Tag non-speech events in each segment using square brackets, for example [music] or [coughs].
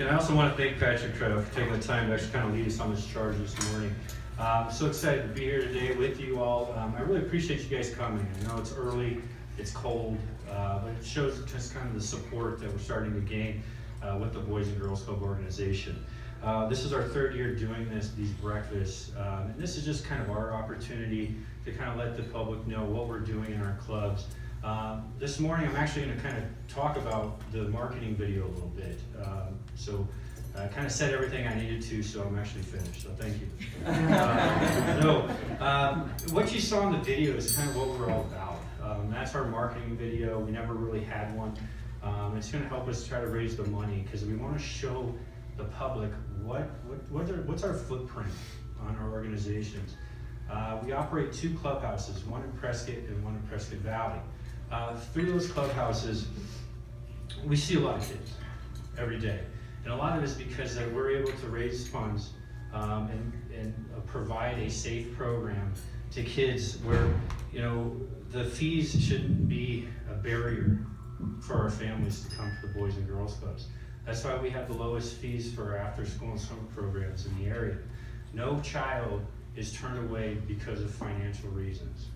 And I also want to thank Patrick Trev for taking the time to actually kind of lead us on this charge this morning. Uh, I'm so excited to be here today with you all. Um, I really appreciate you guys coming. I know it's early, it's cold, uh, but it shows just kind of the support that we're starting to gain uh, with the Boys and Girls Club organization. Uh, this is our third year doing this, these breakfasts, um, and this is just kind of our opportunity to kind of let the public know what we're doing in our clubs. Um, this morning, I'm actually going to kind of talk about the marketing video a little bit. Um, so I kind of said everything I needed to, so I'm actually finished. So thank you. [laughs] Uh, so um, what you saw in the video is kind of what we're all about. Um, that's our marketing video. We never really had one. Um, it's going to help us try to raise the money because we want to show the public what, what, what are, what's our footprint on our organizations. Uh, we operate two clubhouses, one in Prescott and one in Prescott Valley. Uh, through those clubhouses, we see a lot of kids every day. And a lot of it is because that we're able to raise funds um, and, and uh, provide a safe program to kids where, you know, the fees shouldn't be a barrier for our families to come to the Boys and Girls Clubs. That's why we have the lowest fees for our after school and summer programs in the area. No child is turned away because of financial reasons.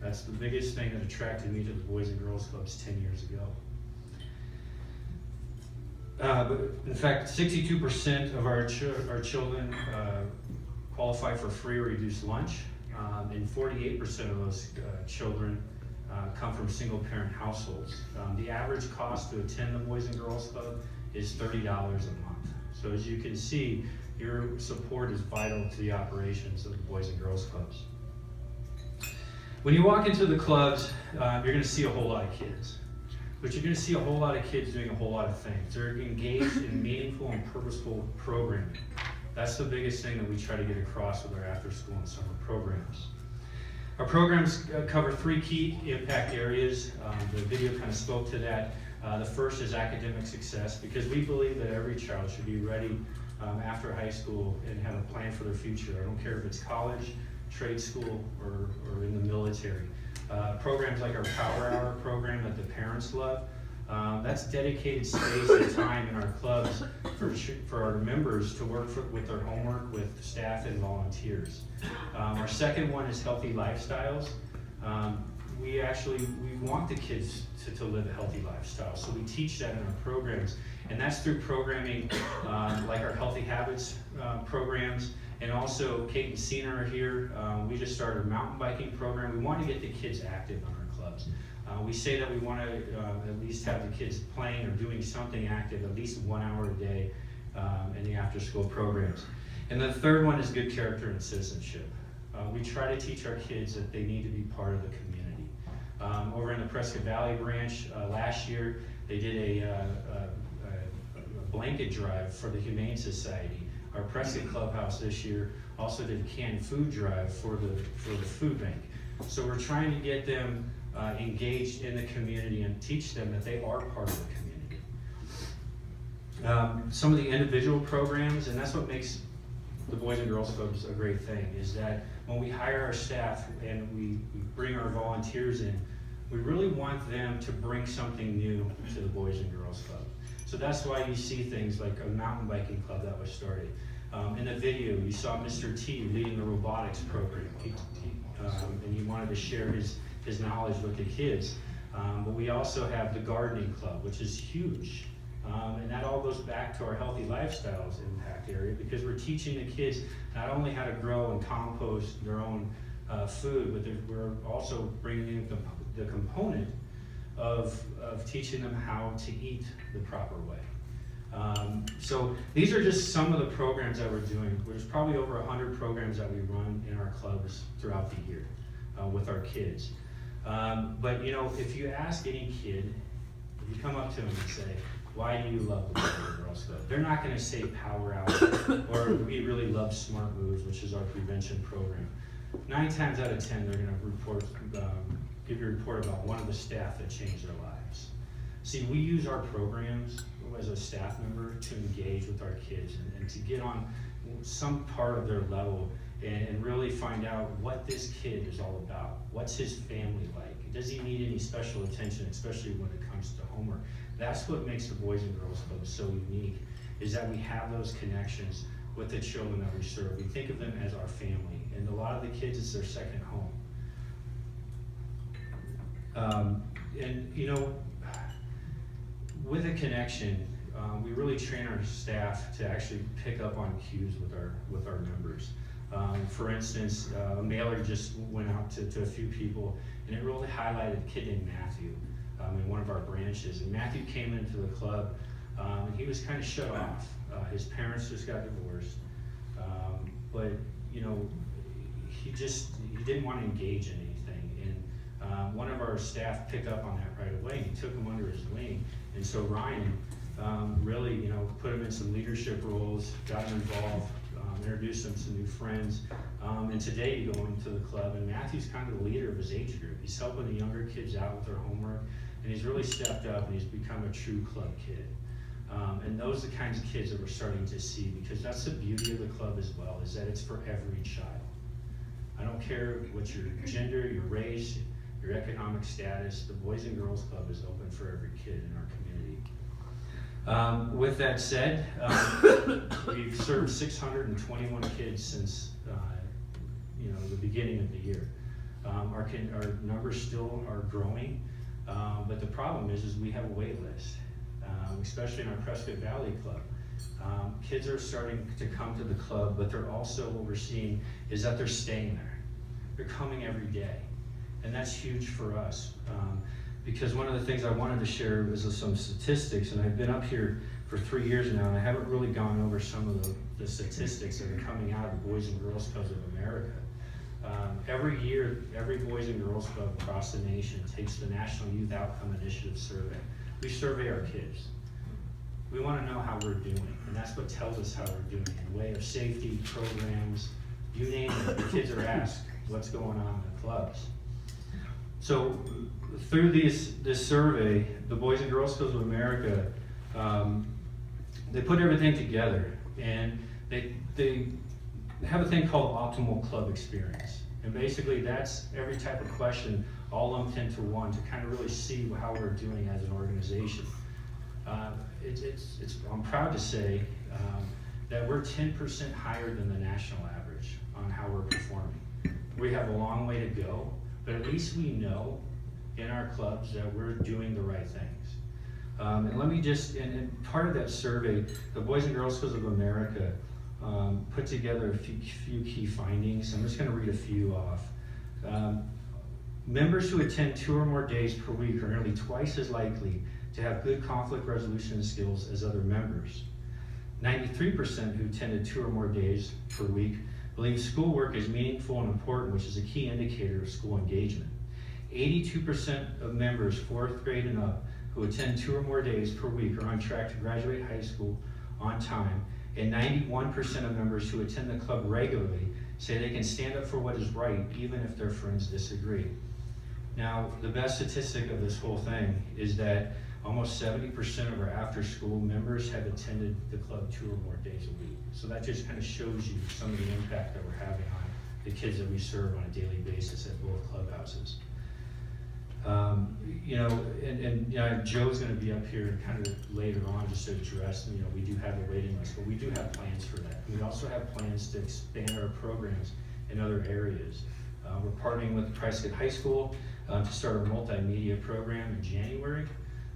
That's the biggest thing that attracted me to the Boys and Girls Clubs 10 years ago. Uh, but in fact, 62% of our, ch our children uh, qualify for free or reduced lunch, um, and 48% of those uh, children uh, come from single parent households. Um, the average cost to attend the Boys and Girls Club is $30 a month. So as you can see, your support is vital to the operations of the Boys and Girls Clubs. When you walk into the clubs, uh, you're going to see a whole lot of kids. But you're going to see a whole lot of kids doing a whole lot of things. They're engaged in meaningful and purposeful programming. That's the biggest thing that we try to get across with our after school and summer programs. Our programs uh, cover three key impact areas. Um, the video kind of spoke to that. Uh, the first is academic success because we believe that every child should be ready um, after high school and have a plan for their future. I don't care if it's college, trade school, or, or in the military. Uh, programs like our Power Hour program that the parents love, um, that's dedicated space and time in our clubs for, for our members to work for, with their homework with staff and volunteers. Um, our second one is healthy lifestyles. Um, we actually we want the kids to, to live a healthy lifestyle, so we teach that in our programs, and that's through programming um, like our healthy habits uh, programs and also, Kate and Cena are here. Um, we just started a mountain biking program. We want to get the kids active on our clubs. Uh, we say that we want to uh, at least have the kids playing or doing something active at least one hour a day um, in the after school programs. And the third one is good character and citizenship. Uh, we try to teach our kids that they need to be part of the community. Um, over in the Prescott Valley branch uh, last year, they did a, uh, a, a blanket drive for the Humane Society our Prescott Clubhouse this year also did a canned food drive for the, for the food bank. So we're trying to get them uh, engaged in the community and teach them that they are part of the community. Um, some of the individual programs, and that's what makes the Boys and Girls Clubs a great thing, is that when we hire our staff and we bring our volunteers in, we really want them to bring something new to the Boys and Girls Club. So that's why you see things like a mountain biking club that was started. Um, in the video, you saw Mr. T leading the robotics program, he, he, um, and he wanted to share his, his knowledge with the kids. Um, but we also have the gardening club, which is huge. Um, and that all goes back to our healthy lifestyles impact area because we're teaching the kids not only how to grow and compost their own uh, food, but we're also bringing in the, the component of, of teaching them how to eat the proper way. Um, so these are just some of the programs that we're doing. There's probably over 100 programs that we run in our clubs throughout the year uh, with our kids. Um, but you know, if you ask any kid, if you come up to them and say, why do you love the Boy Girls Club? They're not going to say Power Hour or we really love Smart Moves, which is our prevention program. Nine times out of ten, they're going to report um, give your report about one of the staff that changed their lives. See, we use our programs as a staff member to engage with our kids and, and to get on some part of their level and, and, really find out what this kid is all about. What's his family like? Does he need any special attention, especially when it comes to homework? That's what makes the Boys and Girls Club so unique. is that we have those connections with the children that we serve. We think of them as our family, and a lot of the kids, it's their second home. Um, and you know, with a connection, um, we really train our staff to actually pick up on cues with our with our members. Um, for instance, uh, a mailer just went out to, to a few people, and it really highlighted a kid named Matthew um, in one of our branches. And Matthew came into the club, um, and he was kind of shut off. Uh, his parents just got divorced, um, but you know, he just he didn't want to engage in anything. Um, one of our staff picked up on that right away. He took him under his wing, and so Ryan um, really, you know, put him in some leadership roles, got him involved, um, introduced him to new friends. Um, and today, going to the club, and Matthew's kind of the leader of his age group. He's helping the younger kids out with their homework, and he's really stepped up and he's become a true club kid. Um, and those are the kinds of kids that we're starting to see because that's the beauty of the club as well, is that it's for every child. I don't care what your gender, your race, your economic status, the Boys and Girls Club is open for every kid in our community. Um, with that said, um, [coughs] we've served 621 kids since uh, you know the beginning of the year. Um, our, our numbers still are growing, um, but the problem is, is we have a wait list, um, especially in our Prescott Valley Club. Um, kids are starting to come to the club, but they're also what we're seeing is that they're staying there. They're coming every day, and that's huge for us because one of the things I wanted to share was some statistics, and I've been up here for three years now, and I haven't really gone over some of the, the statistics that are coming out of the Boys and Girls Clubs of America. Um, every year, every Boys and Girls Club across the nation takes the National Youth Outcome Initiative survey. We survey our kids. We want to know how we're doing, and that's what tells us how we're doing in way of safety, programs, you name it. The kids are asked what's going on in the clubs. So through this, this survey, the Boys and Girls Clubs of America, um, they put everything together and they, they have a thing called optimal club experience. And basically that's every type of question all lumped into one to kind of really see how we're doing as an organization. Uh, it, it's, it's, I'm proud to say um, that we're 10% higher than the national average on how we're performing. We have a long way to go, but at least we know in our clubs that we're doing the right things. Um, and let me just, and, and, part of that survey, the Boys and Girls Clubs of America um, put together a few, few, key findings. I'm just going to read a few off. Um, members who attend two or more days per week are nearly twice as likely to have good conflict resolution skills as other members. 93% who attended two or more days per week believe schoolwork is meaningful and important, which is a key indicator of school engagement. 82% of members, fourth grade and up, who attend two or more days per week are on track to graduate high school on time, and 91% of members who attend the club regularly say they can stand up for what is right even if their friends disagree. Now, the best statistic of this whole thing is that almost 70% of our after school members have attended the club two or more days a week. So that just kind of shows you some of the impact that we're having on the kids that we serve on a daily basis at both clubhouses. Um, you know, and, and you know, Joe's going to be up here kind of later on just to address, you know, we do have a waiting list, but we do have plans for that. We also have plans to expand our programs in other areas. Uh, we're partnering with Prescott High School uh, to start a multimedia program in January.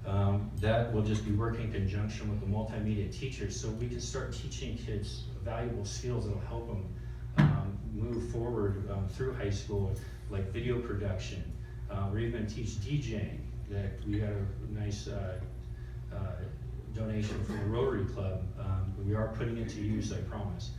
Um, that will just be working in conjunction with the multimedia teachers so we can start teaching kids valuable skills that will help them um, move forward um, through high school, like video production, uh, we're even teach DJing. That we got a nice uh, uh, donation from the Rotary Club. Um, we are putting it to use, I promise.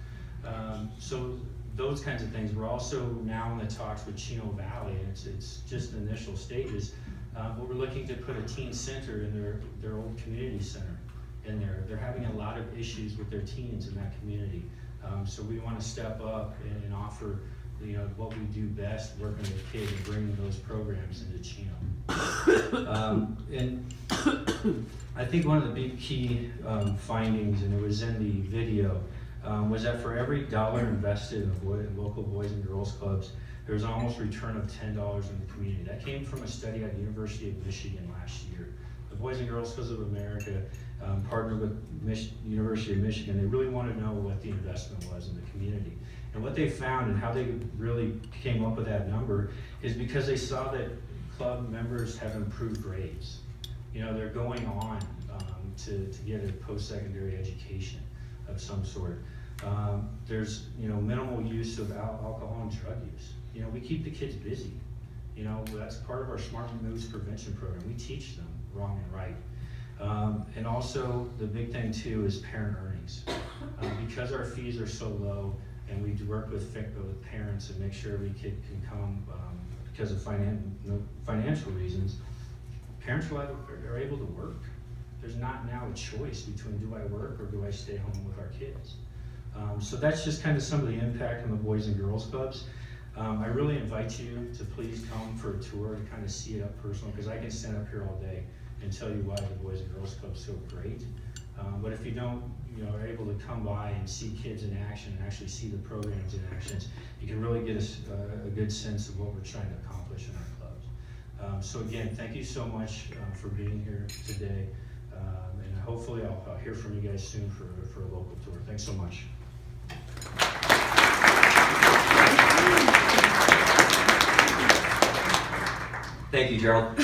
Um, so those kinds of things. We're also now in the talks with Chino Valley, it's, it's just initial stages. Uh, but we're looking to put a teen center in their, their old community center in there. They're having a lot of issues with their teens in that community. Um, so we want to step up and, and offer you know, what we do best, working with kids and bringing those programs into Chino. um, and [coughs] I think one of the big key um, findings, and it was in the video, um, was that for every dollar invested in, boy, local boys and girls clubs, there was almost return of $10 in the community. That came from a study at the University of Michigan last year. The Boys and Girls Clubs of America um, partnered with Mich- University of Michigan. They really wanted to know what the investment was in the community. And what they found and how they really came up with that number is because they saw that club members have improved grades. You know, they're going on um, to, to get a post-secondary education of some sort. Um, there's, you know, minimal use of al- alcohol and drug use. You know, we keep the kids busy. You know, that's part of our Smart Moves prevention program. We teach them wrong and right. Um, and also, the big thing too is parent earnings. Um, because our fees are so low, and we do work with, with parents and make sure every kid can come um, because of finan- financial reasons, parents are able to work. There's not now a choice between do I work or do I stay home with our kids. Um, so that's just kind of some of the impact on the Boys and Girls Clubs. Um, I really invite you to please come for a tour and kind of see it up personally, because I can stand up here all day and tell you why the Boys and Girls Club's so great. Um, but if you don't, you know, are able to come by and see kids in action and actually see the programs in actions, you can really get a, a good sense of what we're trying to accomplish in our clubs. Um, so again, thank you so much uh, for being here today. Um, and hopefully I'll, I'll hear from you guys soon for, for a local tour. Thanks so much. Thank you, Gerald.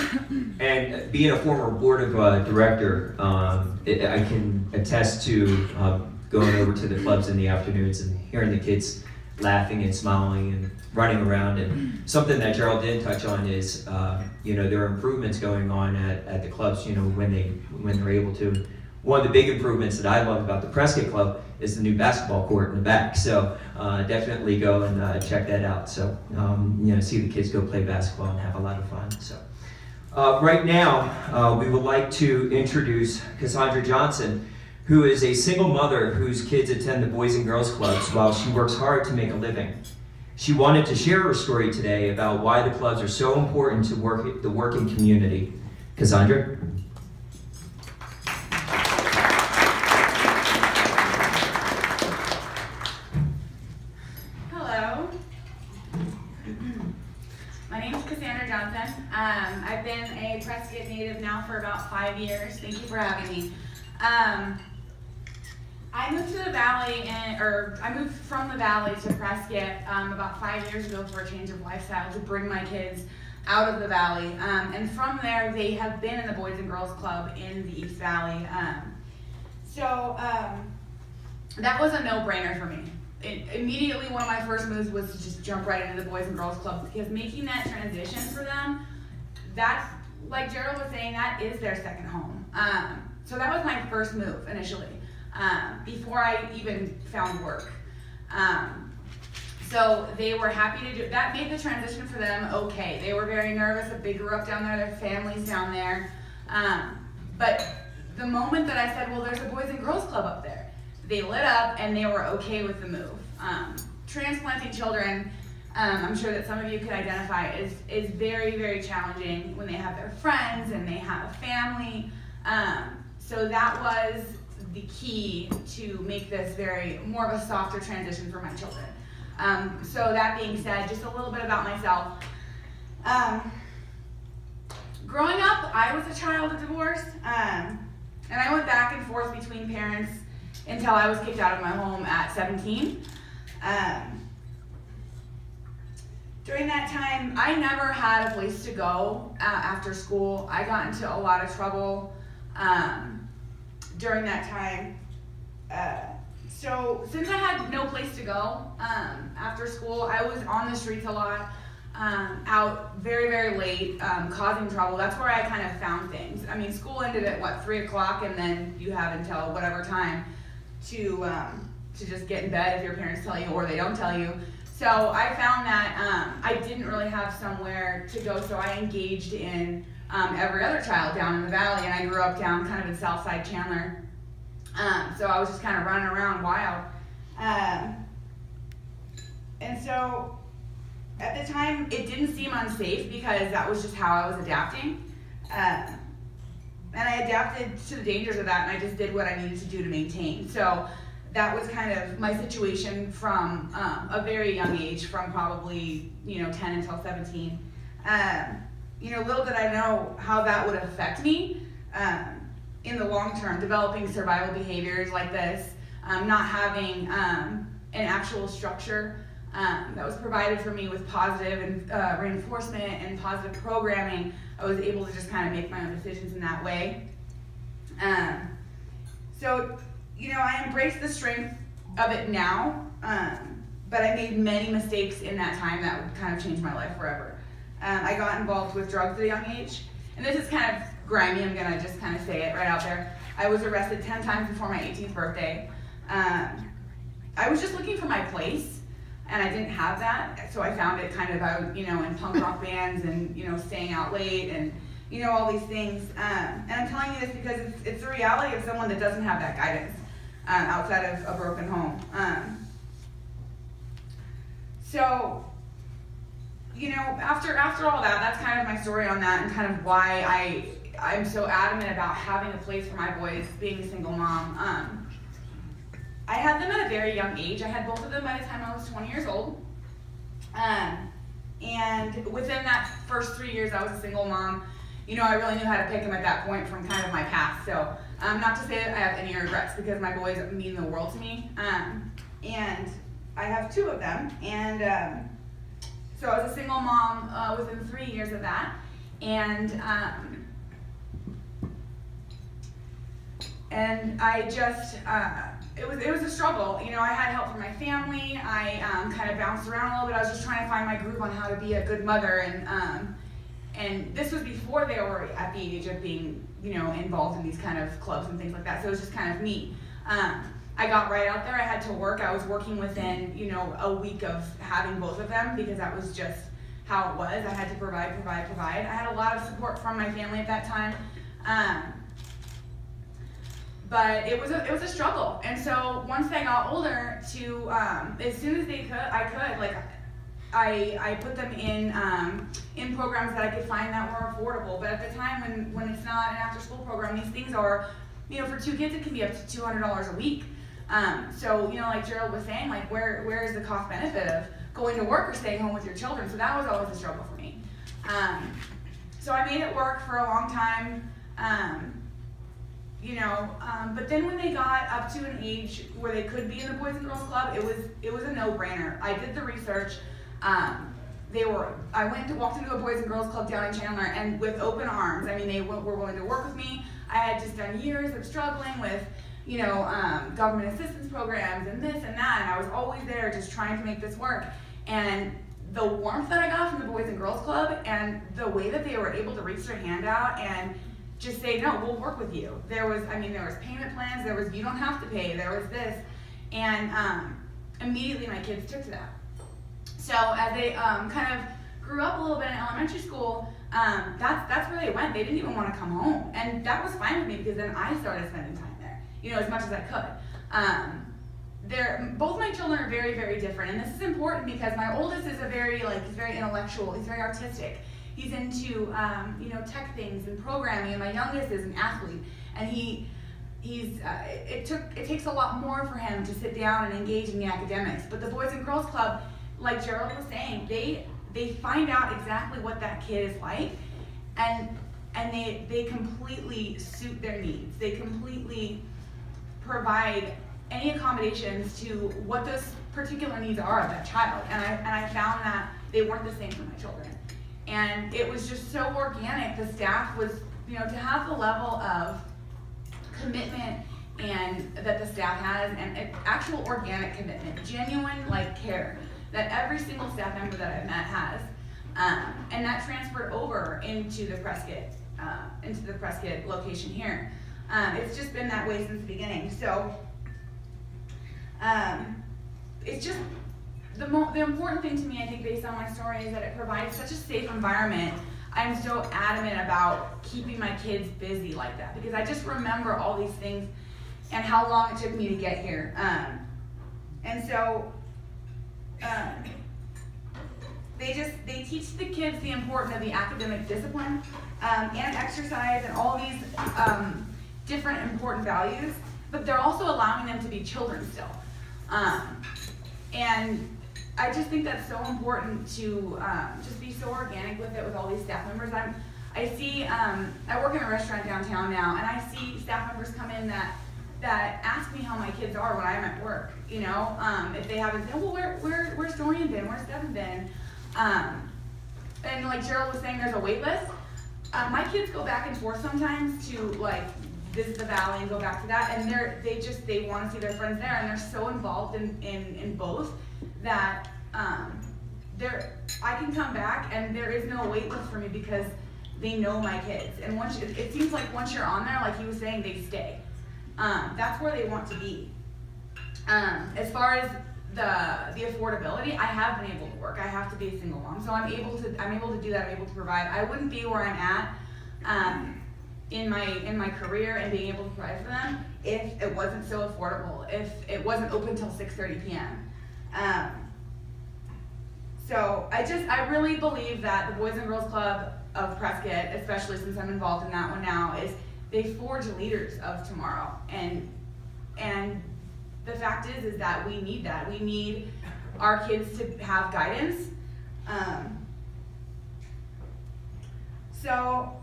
And being a former board of uh, director, um, it, I can attest to um, going over to the clubs in the afternoons and hearing the kids laughing and smiling and running around. And something that Gerald did touch on is, uh, you know, there are improvements going on at, at the clubs. You know, when they when they're able to. One of the big improvements that I love about the Prescott Club is the new basketball court in the back. So uh, definitely go and uh, check that out. So um, you know, see the kids go play basketball and have a lot of fun. So uh, right now, uh, we would like to introduce Cassandra Johnson, who is a single mother whose kids attend the Boys and Girls Clubs while she works hard to make a living. She wanted to share her story today about why the clubs are so important to work, the working community. Cassandra? Hello. My name is Cassandra Johnson. Um, I've been a Prescott native now for about five years. Thank you for having me. Um, I moved to the valley, and, or I moved from the valley to Prescott um, about five years ago for a change of lifestyle to bring my kids out of the valley. Um, and from there, they have been in the Boys and Girls Club in the East Valley. Um, so um, that was a no-brainer for me. It, immediately, one of my first moves was to just jump right into the Boys and Girls Club because making that transition for them, that's like Gerald was saying, that is their second home. Um, so that was my first move initially, um, before I even found work. Um, so they were happy to do that. Made the transition for them okay. They were very nervous. They grew up down there. Their families down there. Um, but the moment that I said, "Well, there's a Boys and Girls Club up there," they lit up and they were okay with the move. Um, transplanting children, um, I'm sure that some of you could identify, is is very very challenging when they have their friends and they have a family. Um, so that was the key to make this very more of a softer transition for my children. Um, so that being said, just a little bit about myself. Um, growing up, I was a child of divorce, um, and I went back and forth between parents until I was kicked out of my home at 17. Um, during that time, I never had a place to go uh, after school. I got into a lot of trouble um, during that time. Uh, so since I had no place to go um, after school, I was on the streets a lot, um, out very very late, um, causing trouble. That's where I kind of found things. I mean, school ended at what three o'clock, and then you have until whatever time to um, to just get in bed if your parents tell you or they don't tell you. So I found that um, I didn't really have somewhere to go, so I engaged in um, every other child down in the valley, and I grew up down kind of in Southside Chandler. Um, so I was just kind of running around wild. Um, and so at the time, it didn't seem unsafe because that was just how I was adapting. Uh, and I adapted to the dangers of that, and I just did what I needed to do to maintain. So that was kind of my situation from um, a very young age, from probably you know 10 until 17. Um, you know, little did I know how that would affect me. Um, in the long term, developing survival behaviors like this, um, not having um, an actual structure um, that was provided for me with positive and uh, reinforcement and positive programming, I was able to just kind of make my own decisions in that way. Um, so, you know, I embrace the strength of it now, um, but I made many mistakes in that time that would kind of change my life forever. Um, I got involved with drugs at a young age, and this is kind of grimy, I'm gonna just kind of say it right out there. I was arrested 10 times before my 18th birthday. Um, I was just looking for my place, and I didn't have that, so I found it kind of out, you know, in punk rock [laughs] bands and, you know, staying out late and, you know, all these things. Um, and I'm telling you this because it's, it's the reality of someone that doesn't have that guidance um, outside of a broken home. Um, so, you know, after after all that, that's kind of my story on that, and kind of why I I'm so adamant about having a place for my boys, being a single mom. Um, I had them at a very young age. I had both of them by the time I was 20 years old. Um, and within that first three years, I was a single mom. You know, I really knew how to pick them at that point from kind of my past. So, um, not to say that I have any regrets because my boys mean the world to me. Um, and I have two of them. And um, so I was a single mom uh, within three years of that. And um, and I just uh, it was it was a struggle. You know, I had help from my family. I um, kind of bounced around a little bit. I was just trying to find my groove on how to be a good mother, and um, and this was before they were at the age of being you know involved in these kind of clubs and things like that. So it was just kind of me. Um, I got right out there. I had to work. I was working within you know a week of having both of them because that was just how it was. I had to provide, provide, provide. I had a lot of support from my family at that time. Um, but it was a it was a struggle. And so once they got older, to um, as soon as they could, I could like. I, I put them in um, in programs that I could find that were affordable. But at the time when, when it's not an after school program, these things are, you know, for two kids it can be up to two hundred dollars a week. Um, so you know, like Gerald was saying, like where where is the cost benefit of going to work or staying home with your children? So that was always a struggle for me. Um, so I made it work for a long time. Um, you know, um, but then when they got up to an age where they could be in the Boys and Girls Club, it was it was a no-brainer. I did the research. Um, they were I went to walked into a Boys and Girls Club down in Chandler, and with open arms. I mean, they were willing to work with me. I had just done years of struggling with, you know, um, government assistance programs and this and that, and I was always there just trying to make this work. And the warmth that I got from the Boys and Girls Club, and the way that they were able to reach their hand out and just say, no, we'll work with you. There was, I mean, there was payment plans, there was, you don't have to pay, there was this. And um, immediately my kids took to that. So as they um, kind of grew up a little bit in elementary school, um, that's, that's where they went. They didn't even want to come home. And that was fine with me because then I started spending time you know, as much as I could. Um, they're, both my children are very, very different. And this is important because my oldest is a very, like, he's very intellectual, he's very artistic he's into um, you know tech things and programming and my youngest is an athlete and he he's uh, it took it takes a lot more for him to sit down and engage in the academics but the boys and girls club like gerald was saying they they find out exactly what that kid is like and and they they completely suit their needs they completely provide any accommodations to what those particular needs are of that child and i and i found that they weren't the same for my children and it was just so organic. The staff was, you know, to have the level of commitment and that the staff has and actual organic commitment, genuine like care that every single staff member that I've met has. Um, and that transferred over into the Prescott, uh, into the Prescott location here. Um, it's just been that way since the beginning. So um, it's just the, mo- the important thing to me, I think, based on my story, is that it provides such a safe environment. I'm so adamant about keeping my kids busy like that because I just remember all these things and how long it took me to get here. Um, and so um, they just they teach the kids the importance of the academic discipline um, and exercise and all these um, different important values, but they're also allowing them to be children still. Um, and I just think that's so important to um, just be so organic with it with all these staff members. I'm, I see, um, I work in a restaurant downtown now, and I see staff members come in that, that ask me how my kids are when I'm at work, you know? Um, if they haven't, said, well, where, where, where's Dorian been, where's Devin been? Um, and like Gerald was saying, there's a wait list. Uh, my kids go back and forth sometimes to like visit the valley and go back to that, and they're, they just, they wanna see their friends there, and they're so involved in, in, in both that, um, there, I can come back and there is no wait list for me because they know my kids. And once, you- it seems like once you're on there, like he was saying, they stay. Um, that's where they want to be. Um, as far as the, the affordability, I have been able to work. I have to be a single mom. So I'm able to, I'm able to do that. I'm able to provide. I wouldn't be where I'm at, um, in my, in my career and being able to provide for them if it wasn't so affordable, if it wasn't open till 6.30 p.m. Um, so I just, I really believe that the Boys and Girls Club of Prescott, especially since I'm involved in that one now, is they forge leaders of tomorrow. And, and the fact is, is that we need that. We need our kids to have guidance. Um, so,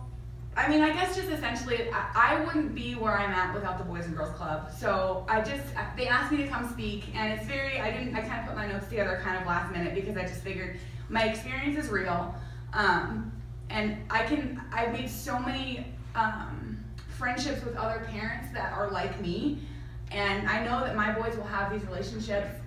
I mean, I guess just essentially, I, wouldn't be where I'm at without the Boys and Girls Club. So I just, they asked me to come speak, and it's very, I didn't, I kind of put my notes together kind of last minute because I just figured my experience is real. Um, and I can, I've made so many um, friendships with other parents that are like me. And I know that my boys will have these relationships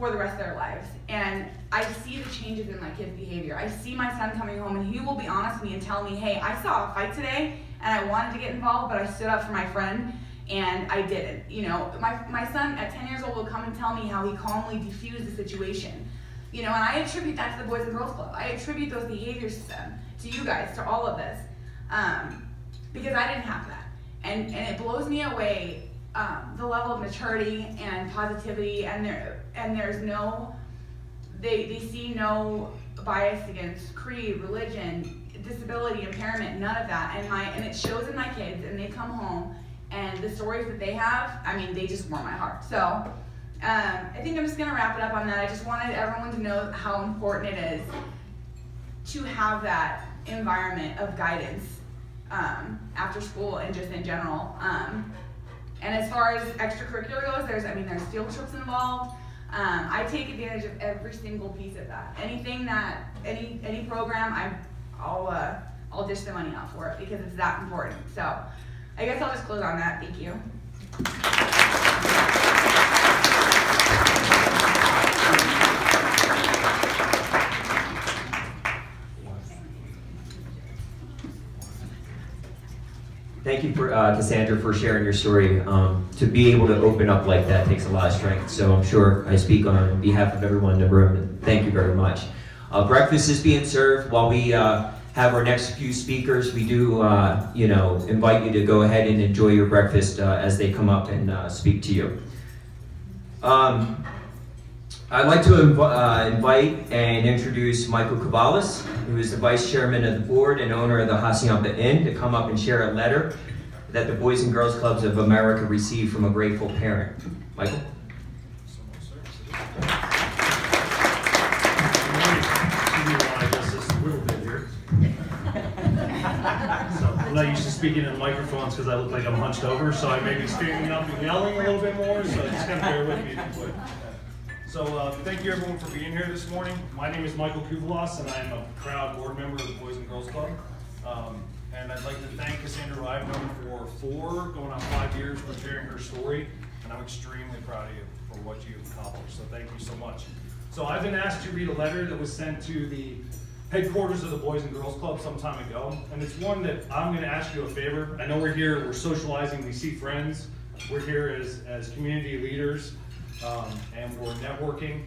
for the rest of their lives. And I see the changes in my kid's behavior. I see my son coming home and he will be honest with me and tell me, hey, I saw a fight today and I wanted to get involved, but I stood up for my friend and I didn't. You know, my, my son at 10 years old will come and tell me how he calmly defused the situation. You know, and I attribute that to the Boys and Girls Club. I attribute those behaviors to them, to you guys, to all of this. Um, because I didn't have that. And, and it blows me away um, the level of maturity and positivity and there and there's no they they see no bias against creed religion disability impairment none of that. And my and it shows in my kids and they come home and the stories that they have i mean they just warm my heart. So um, i think i'm just going to wrap it up on that. I just wanted everyone to know how important it is to have that environment of guidance um, after school and just in general. Um, and as far as extracurricular goes, there's, I mean, there's field trips involved. Um, I take advantage of every single piece of that. Anything that, any, any program, I, I'll, uh, I'll dish the money out for it because it's that important. So I guess I'll just close on that. Thank you. Thank you for uh, Cassandra for sharing your story. Um, to be able to open up like that takes a lot of strength. So I'm sure I speak on behalf of everyone in the room. And thank you very much. Uh, breakfast is being served while we uh, have our next few speakers. We do, uh, you know, invite you to go ahead and enjoy your breakfast uh, as they come up and uh, speak to you. Um, I'd like to inv uh, invite and introduce Michael Cavalis, who is the vice chairman of the board and owner of the Hacienda Inn, to come up and share a letter that the Boys and Girls Clubs of America received from a grateful parent. Michael? I'm not used to speaking in microphones because I look like I'm hunched over, so I may be standing up and yelling a little bit more, so just kind of bear with me. So, uh, thank you everyone for being here this morning. My name is Michael Kuvalas, and I am a proud board member of the Boys and Girls Club. Um, and I'd like to thank Cassandra, who for four, going on five years, for sharing her story. And I'm extremely proud of you for what you've accomplished, so thank you so much. So I've been asked to read a letter that was sent to the headquarters of the Boys and Girls Club some time ago, and it's one that I'm gonna ask you a favor. I know we're here, we're socializing, we see friends, we're here as, as community leaders, um, and we're networking.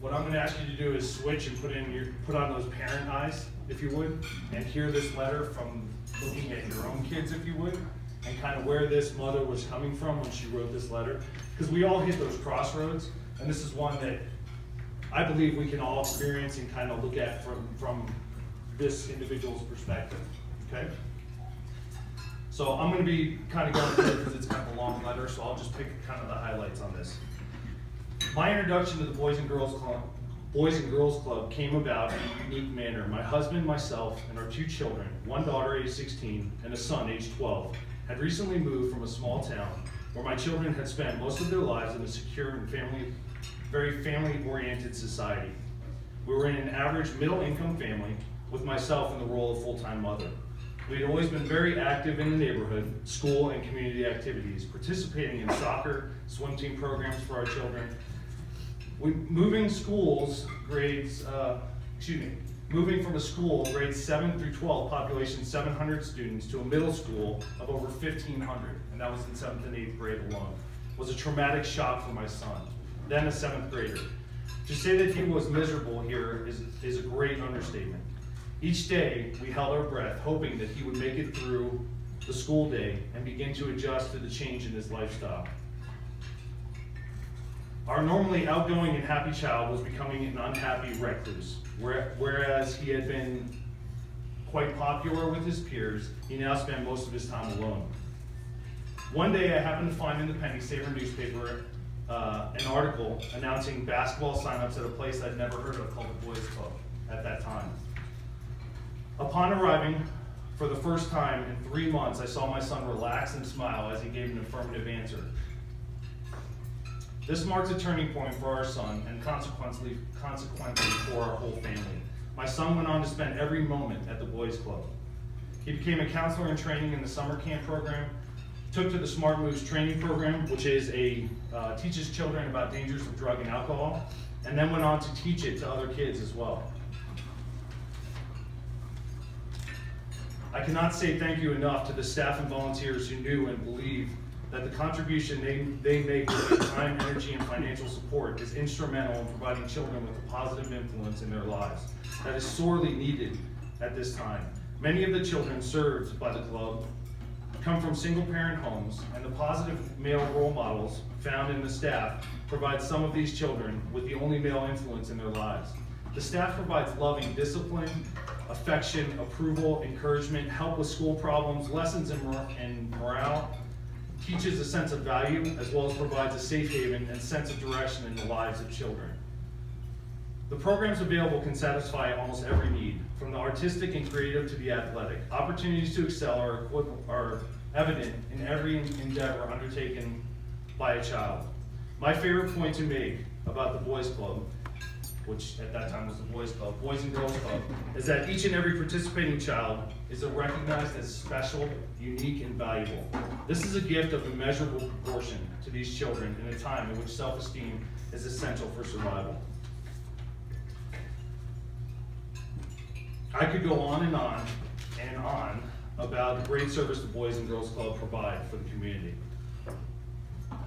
What I'm gonna ask you to do is switch and put in your, put on those parent eyes, if you would, and hear this letter from looking at your own kids, if you would, and kind of where this mother was coming from when she wrote this letter. Because we all hit those crossroads, and this is one that I believe we can all experience and kind of look at from, from this individual's perspective, okay? So I'm gonna be kind of going through because it's kind of a long letter, so I'll just pick kind of the highlights on this. My introduction to the Boys and Girls Club, Boys and Girls Club came about in a unique manner. My husband, myself, and our two children, one daughter age 16 and a son age 12, had recently moved from a small town where my children had spent most of their lives in a secure and family, very family-oriented society. We were in an average middle-income family with myself in the role of full-time mother. We had always been very active in the neighborhood, school, and community activities, participating in soccer, swim team programs for our children, we, moving schools, grades, uh, excuse me, moving from a school, grades 7 through 12, population 700 students, to a middle school of over 1,500, and that was in 7th and 8th grade alone, was a traumatic shock for my son, then a 7th grader. To say that he was miserable here is, is a great understatement. Each day, we held our breath, hoping that he would make it through the school day and begin to adjust to the change in his lifestyle. Our normally outgoing and happy child was becoming an unhappy recluse. Whereas he had been quite popular with his peers, he now spent most of his time alone. One day I happened to find in the Penny Saver newspaper uh, an article announcing basketball signups at a place I'd never heard of called the Boys Club at that time. Upon arriving for the first time in three months, I saw my son relax and smile as he gave an affirmative answer. This marks a turning point for our son and consequently, consequently for our whole family. My son went on to spend every moment at the Boys Club. He became a counselor in training in the summer camp program, took to the Smart Moves training program, which is a uh, teaches children about dangers of drug and alcohol, and then went on to teach it to other kids as well. I cannot say thank you enough to the staff and volunteers who knew and believed that the contribution they, they make with their time, energy, and financial support is instrumental in providing children with a positive influence in their lives that is sorely needed at this time. Many of the children served by the club come from single-parent homes, and the positive male role models found in the staff provide some of these children with the only male influence in their lives. The staff provides loving discipline, affection, approval, encouragement, help with school problems, lessons in, mor in morale, teaches a sense of value as well as provides a safe haven and sense of direction in the lives of children. The programs available can satisfy almost every need, from the artistic and creative to the athletic. Opportunities to excel are, are evident in every endeavor undertaken by a child. My favorite point to make about the Boys Club which at that time was the Boys Club, Boys and Girls Club, is that each and every participating child is recognized as special, unique, and valuable. This is a gift of immeasurable proportion to these children in a time in which self-esteem is essential for survival. I could go on and on and on about the great service the Boys and Girls Club provide for the community.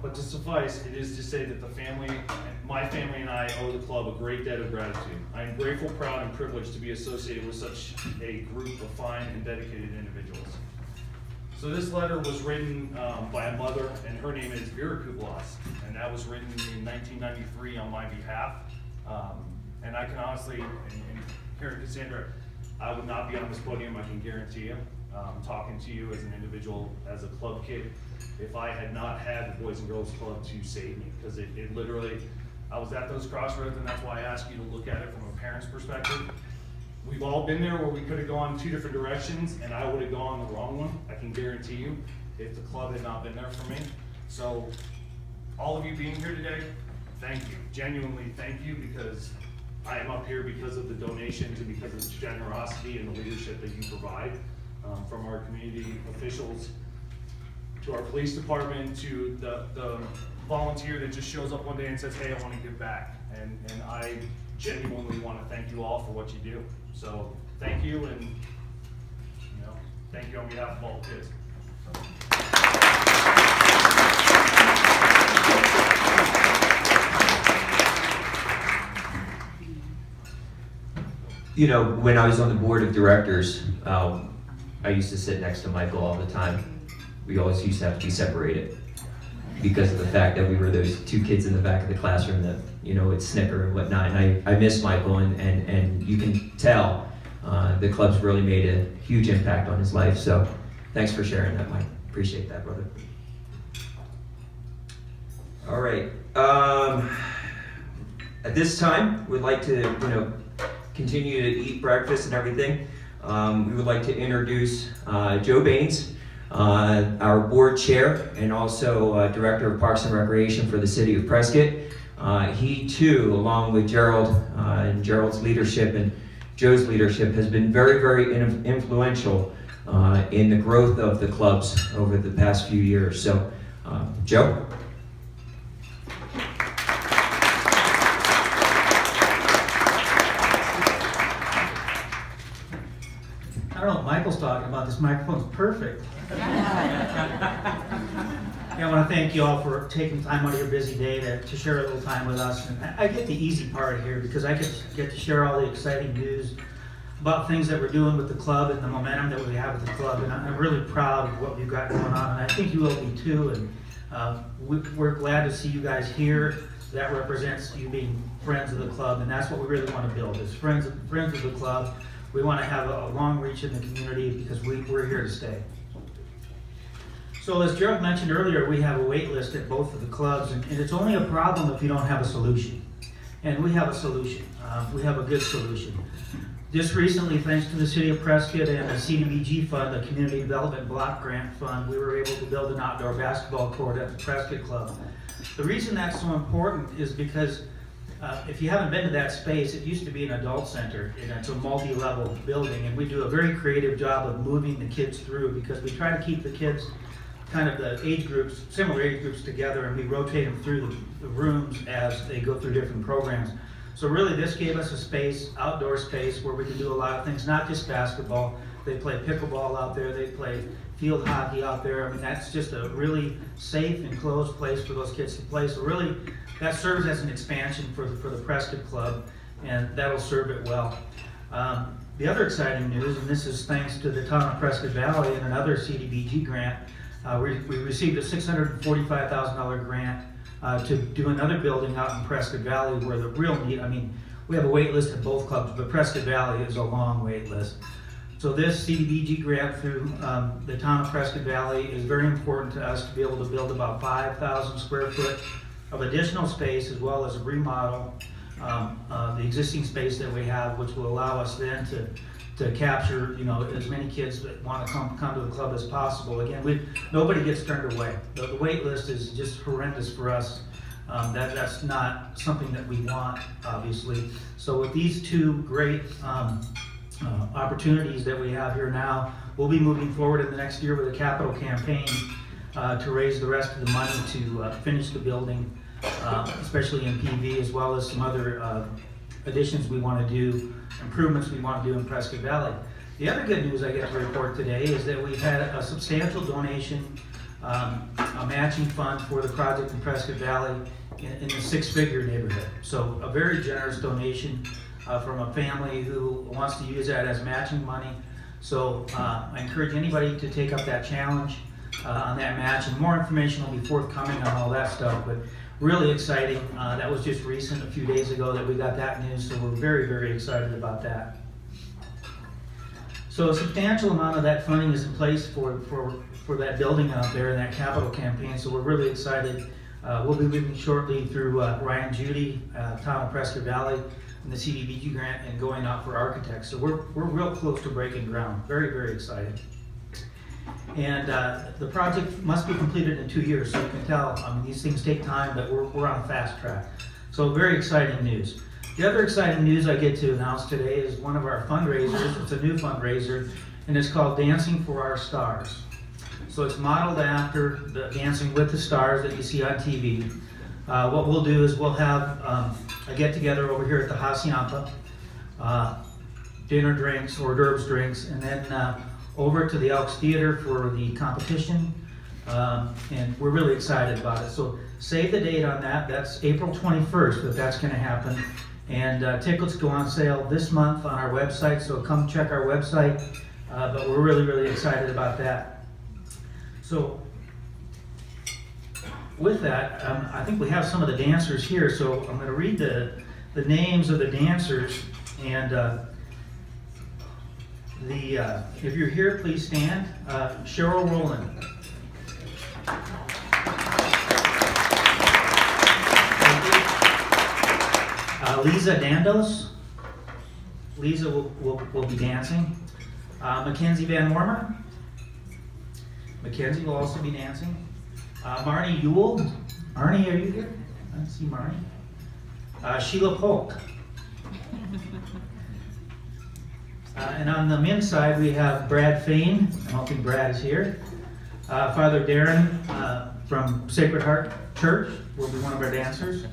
But to suffice, it is to say that the family, my family and I owe the club a great debt of gratitude. I am grateful, proud, and privileged to be associated with such a group of fine and dedicated individuals. So this letter was written um, by a mother, and her name is Vera Kublas, and that was written in 1993 on my behalf. Um, and I can honestly, and, and Karen Cassandra, I would not be on this podium, I can guarantee you um, talking to you as an individual, as a club kid, if I had not had the Boys and Girls Club to save me, because it, it literally, I was at those crossroads, and that's why I ask you to look at it from a parent's perspective. We've all been there where we could have gone two different directions, and I would have gone the wrong one, I can guarantee you, if the club had not been there for me. So, all of you being here today, thank you. Genuinely, thank you, because I am up here because of the donations and because of the generosity and the leadership that you provide um, from our community officials to our police department to the, the volunteer that just shows up one day and says, hey, I want to give back. And, and I genuinely want to thank you all for what you do. So thank you and you know, thank you on behalf of all the kids. You know, when I was on the board of directors, um, I used to sit next to Michael all the time. We always used to have to be separated because of the fact that we were those two kids in the back of the classroom that, you know, would snicker and whatnot. And I, I miss Michael, and, and, and you can tell uh, the club's really made a huge impact on his life. So thanks for sharing that, Mike. Appreciate that, brother. All right. Um, at this time, we'd like to, you know, continue to eat breakfast and everything. Um, we would like to introduce uh, Joe Baynes, uh, our board chair and also uh, director of Parks and Recreation for the city of Prescott. Uh, he too, along with Gerald uh, and Gerald's leadership and Joe's leadership, has been very, very in- influential uh, in the growth of the clubs over the past few years. So, uh, Joe? I don't know what Michael's talking about. Microphone's perfect. Yeah, I want to thank you all for taking time out of your busy day to, to share a little time with us. And I, get the easy part here because I get, get to share all the exciting news about things that we're doing with the club and the momentum that we have with the club. And I'm really proud of what we've got going on, and I think you will be too. And uh, we, we're glad to see you guys here. That represents you being friends of the club, and that's what we really want to build is friends, friends of the club. We want to have a, long reach in the community because we, we're here to stay. So as Gerald mentioned earlier, we have a wait list at both of the clubs, and, and it's only a problem if you don't have a solution. And we have a solution. Uh, we have a good solution. Just recently, thanks to the City of Prescott and the CDBG Fund, the Community Development Block Grant Fund, we were able to build an outdoor basketball court at the Prescott Club. The reason that's so important is because uh, if you haven't been to that space, it used to be an adult center, and it's a multi-level building, and we do a very creative job of moving the kids through because we try to keep the kids, kind of the age groups, similar age groups together, and we rotate them through the, the rooms as they go through different programs. So really, this gave us a space, outdoor space, where we can do a lot of things, not just basketball. They play pickleball out there, they play field hockey out there. I mean, that's just a really safe and closed place for those kids to play. So really, that serves as an expansion for the, for the Prescott Club, and that'll serve it well. Um, the other exciting news, and this is thanks to the town of Prescott Valley and another CDBG grant, uh, we, we received a $645,000 grant uh, to do another building out in Prescott Valley where the real need, I mean, we have a wait list at both clubs, but Prescott Valley is a long wait list. So this CDBG grant through um, the town of Prescott Valley is very important to us to be able to build about 5,000 square foot of additional space as well as a remodel um, uh, the existing space that we have, which will allow us then to to capture, you know, as many kids that want to come come to the club as possible. Again, we nobody gets turned away. The, the wait list is just horrendous for us. Um, that that's not something that we want, obviously. So with these two great um, uh, opportunities that we have here now, we'll be moving forward in the next year with a capital campaign uh, to raise the rest of the money to uh, finish the building, uh, especially in PV, as well as some other uh, additions we want to do, improvements we want to do in Prescott Valley. The other good news I get to report today is that we've had a substantial donation, um, a matching fund for the project in Prescott Valley in, in the six-figure neighborhood. So a very generous donation uh, from a family who wants to use that as matching money. So uh, I encourage anybody to take up that challenge uh, on that match, and more information will be forthcoming on all that stuff. But really exciting. Uh, that was just recent, a few days ago, that we got that news. So we're very, very excited about that. So a substantial amount of that funding is in place for for for that building out there and that capital campaign. So we're really excited. Uh, we'll be moving shortly through uh, Ryan Judy, uh, town of Prescott Valley, and the CDBG grant, and going out for architects. So we're we're real close to breaking ground. Very very excited. And uh, the project must be completed in two years, so you can tell, I mean, these things take time, but we're, we're on a fast track. So very exciting news. The other exciting news I get to announce today is one of our fundraisers. It's a new fundraiser, and it's called Dancing for Our Stars. So it's modeled after the Dancing with the Stars that you see on TV. Uh, what we'll do is we'll have um, a get together over here at the Hacienda, uh, dinner drinks, hors d'oeuvres drinks, and then uh, over to the Elks Theater for the competition. Um, and we're really excited about it. So save the date on that. That's April 21st that that's going to happen. And uh, tickets go on sale this month on our website, so come check our website. Uh, but we're really, really excited about that. So with that, um, I think we have some of the dancers here. So I'm going to read the, the names of the dancers. And uh, the, uh, if you're here, please stand. Uh, Cheryl Rowland. Uh, Lisa Dandos. Lisa will, will, will be dancing. Uh, Mackenzie Van Wormer. Mackenzie will also be dancing. Uh, Marnie Yule. Marnie, are you here? I see Marnie. Uh, Sheila Polk. Uh, and on the men's side, we have Brad Fain. I don't Brad is here. Uh, Father Darren uh, from Sacred Heart Church will be one of our dancers.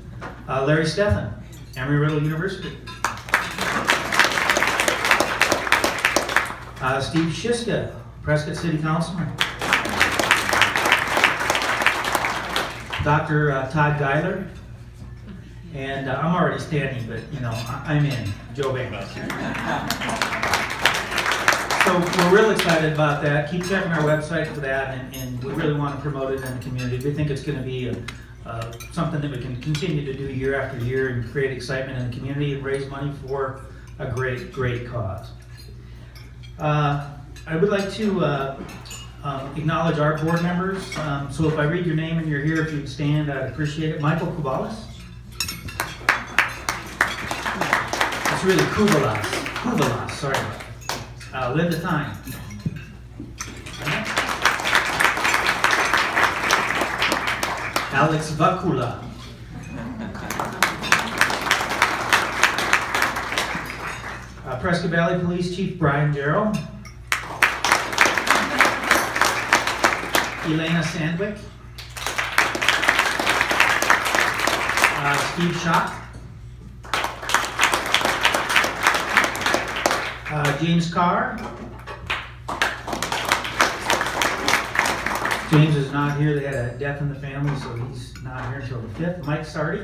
Uh, Larry Stephan, Embry-Riddle University. Uh, Steve Sischka, Prescott City Councilman. Dr. uh, Todd Geiler. And uh, I'm already standing, but you know, I- I'm in. Joe Baynes. So we're real excited about that. Keep checking our website for that, and, and we really want to promote it in the community. We think it's going to be a, uh, something that we can continue to do year after year and create excitement in the community and raise money for a great, great cause. Uh, I would like to uh, um, acknowledge our board members. Um, so if I read your name and you're here, if you'd stand, I'd appreciate it. Michael Kubalis. It's really Kubalas. Kubalas, sorry. Uh, Linda Thine. Alex Vakula. Uh, Prescott Valley Police Chief Brian Jarrell. Elena Sandwick. Uh, Steve Schock. Uh, James Carr. James is not here. They had a death in the family, so he's not here until the 5th. Mike Sardi.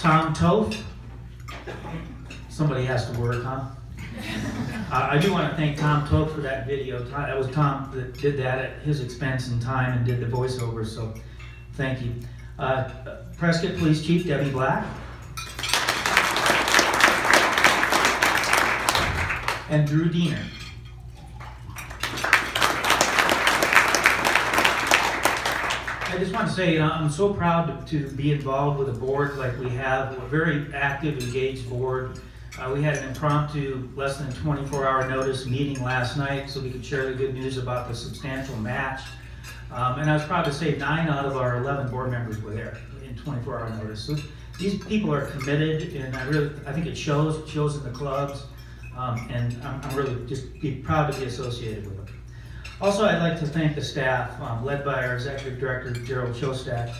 Tom Toth. Somebody has to work, huh? Uh, I do want to thank Tom Toth for that video. Tom- That was Tom that did that at his expense and time and did the voiceover, so thank you. Uh, Prescott Police Chief Debbie Black. And Drew Diener. I just want to say, know, I'm so proud to, to be involved with a board like we have, a very active, engaged board. Uh, we had an impromptu, less than 24-hour notice meeting last night so we could share the good news about the substantial match. Um, and I was proud to say nine out of our 11 board members were there in 24-hour notice. So these people are committed, and I really, I think it shows, it shows in the clubs, um, and I'm, I'm really just be proud to be associated with them. Also, I'd like to thank the staff, um, led by our executive director, Gerald Shostak.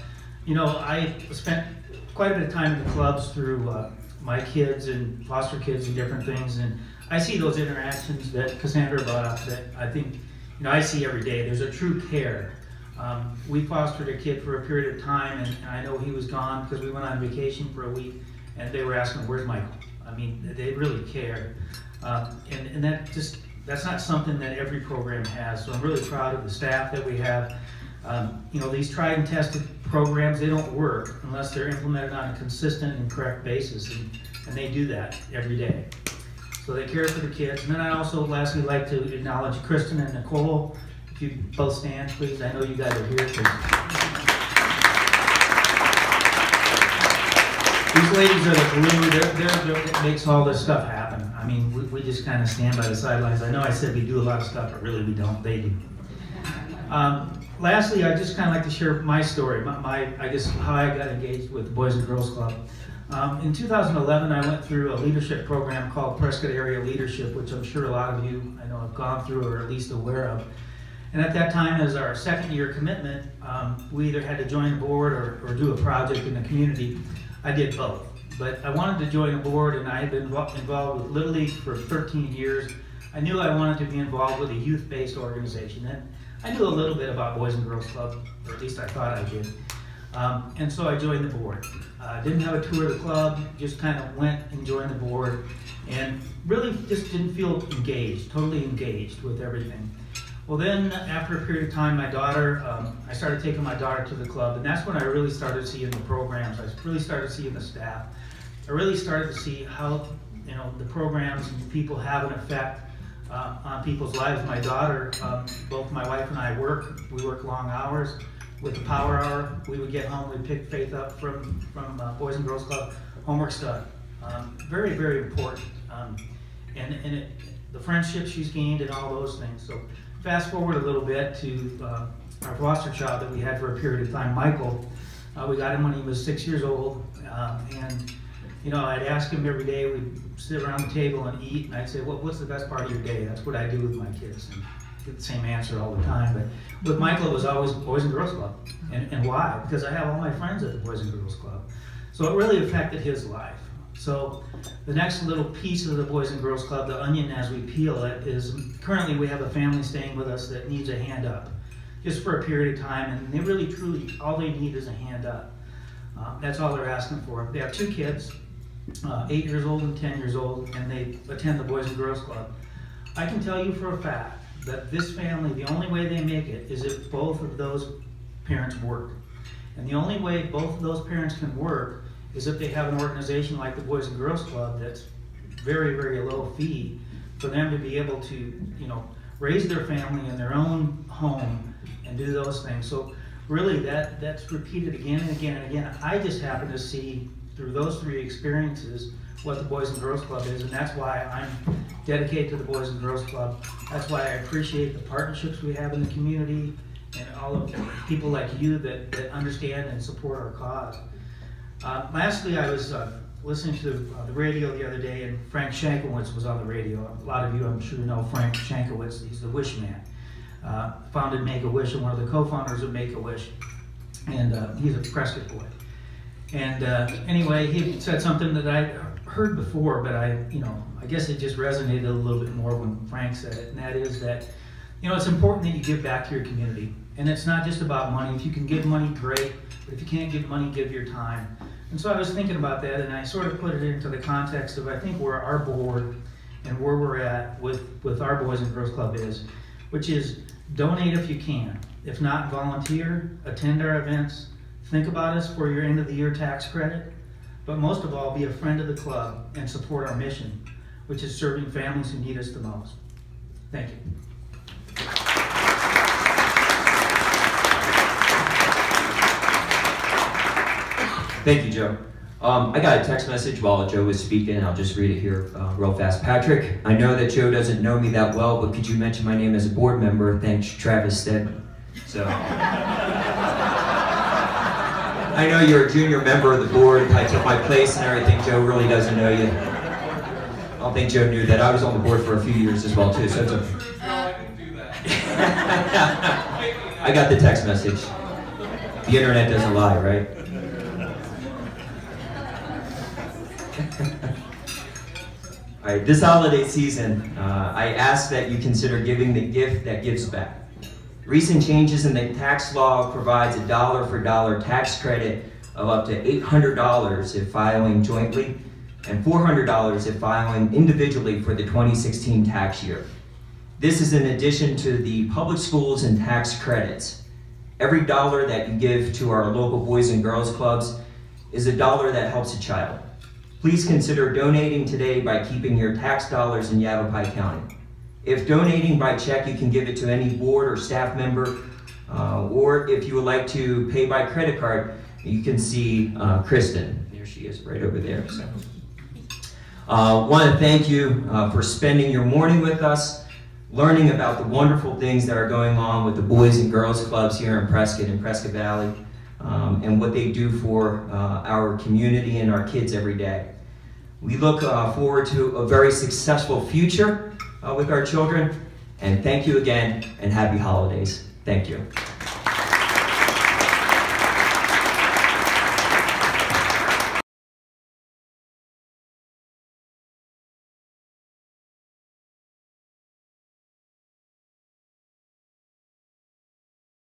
You know, I spent quite a bit of time in the clubs through uh, my kids and foster kids and different things, and I see those interactions that Cassandra brought up that I think, you know, I see every day. There's a true care. Um, we fostered a kid for a period of time, and I know he was gone because we went on vacation for a week, and they were asking, "Where's Michael?" I mean, they really care. um, and and that just that's not something that every program has. So I'm really proud of the staff that we have. Um, you know, these tried and tested programs, they don't work unless they're implemented on a consistent and correct basis, and, and they do that every day. So they care for the kids. And then I also lastly like to acknowledge Kristen and Nicole. If you both stand, please. I know you guys are here. These ladies are the glue, they're, they're, they're what makes all this stuff happen. I mean, we, we just kind of stand by the sidelines. I know I said we do a lot of stuff, but really we don't, they do. Um, lastly, I just kind of like to share my story, my, my, I guess how I got engaged with the Boys and Girls Club. Um, in 2011, I went through a leadership program called Prescott Area Leadership, which I'm sure a lot of you I know have gone through or at least aware of. And at that time, as our second year commitment, um, we either had to join the board or, or do a project in the community. I did both. But I wanted to join a board, and I had been involved with Little League for 13 years. I knew I wanted to be involved with a youth-based organization, and I knew a little bit about Boys and Girls Club, or at least I thought I did. Um, and so I joined the board. Uh, didn't have a tour of the club, just kind of went and joined the board, and really just didn't feel engaged, totally engaged with everything. Well, then after a period of time, my daughter, um, I started taking my daughter to the club, and that's when I really started seeing the programs. I really started seeing the staff. I really started to see how you know the programs and people have an effect uh, on people's lives. My daughter, um, both my wife and I work. We work long hours. with the power hour, we would get home, we'd pick Faith up from, from uh, Boys and Girls Club, homework's done. Um, very, very important. Um, and, and it, the friendship she's gained and all those things. So fast forward a little bit to, uh, our foster child that we had for a period of time, Michael. Uh, we got him when he was six years old, um, and, you know, I'd ask him every day, we'd sit around the table and eat, and I'd say, what, what's the best part of your day? That's what I do with my kids. And get the same answer all the time, but with Michael, it was always Boys and Girls Club. And, and why? Because I have all my friends at the Boys and Girls Club. So it really affected his life. So the next little piece of the Boys and Girls Club, the onion as we peel it, is currently we have a family staying with us that needs a hand up, just for a period of time, and they really truly, all they need is a hand up. Uh, that's all they're asking for. They have two kids, uh, eight years old and 10 years old, and they attend the Boys and Girls Club. I can tell you for a fact that this family, the only way they make it is if both of those parents work. And the only way both of those parents can work is if they have an organization like the Boys and Girls Club that's very, very low fee for them to be able to, you know, raise their family in their own home and do those things. So really that, that's repeated again and again and again. I just happen to see through those three experiences what the Boys and Girls Club is, and that's why I'm dedicated to the Boys and Girls Club. That's why I appreciate the partnerships we have in the community and all of the people like you that, that understand and support our cause. Uh, lastly, I was uh, listening to uh, the radio the other day, and Frank Shankwitz was on the radio. A lot of you, I'm sure, know Frank Shankwitz. He's the Wish Man. Uh, founded Make a Wish and one of the co-founders of Make a Wish, and uh, he's a Prescott boy. And uh, anyway, he said something that I heard before, but I, you know, I guess it just resonated a little bit more when Frank said it, and that is that, you know, it's important that you give back to your community. And it's not just about money. If you can give money, great. But if you can't give money, give your time. And so I was thinking about that, and I sort of put it into the context of I think where our board and where we're at with, with our Boys and Girls Club is, which is donate if you can. If not, volunteer, attend our events, think about us for your end of the year tax credit, but most of all, be a friend of the club and support our mission, which is serving families who need us the most. Thank you. Thank you, Joe. Um, I got a text message while Joe was speaking. And I'll just read it here uh, real fast. Patrick, I know that Joe doesn't know me that well, but could you mention my name as a board member? Thanks, Travis. So. I know you're a junior member of the board. I took my place and everything. Joe really doesn't know you. I don't think Joe knew that. I was on the board for a few years as well, too. So it's a... [laughs] I got the text message. The internet doesn't lie, right? [laughs] All right, this holiday season, uh, I ask that you consider giving the gift that gives back. Recent changes in the tax law provides a dollar for dollar tax credit of up to $800 if filing jointly and $400 if filing individually for the 2016 tax year. This is in addition to the public schools and tax credits. Every dollar that you give to our local Boys and Girls Clubs is a dollar that helps a child. Please consider donating today by keeping your tax dollars in Yavapai County. If donating by check, you can give it to any board or staff member, uh, or if you would like to pay by credit card, you can see uh, Kristen. There she is, right over there. So, uh, want to thank you uh, for spending your morning with us, learning about the wonderful things that are going on with the Boys and Girls Clubs here in Prescott and Prescott Valley um, and what they do for uh, our community and our kids every day. We look uh, forward to a very successful future uh, with our children, and thank you again, and happy holidays. Thank you.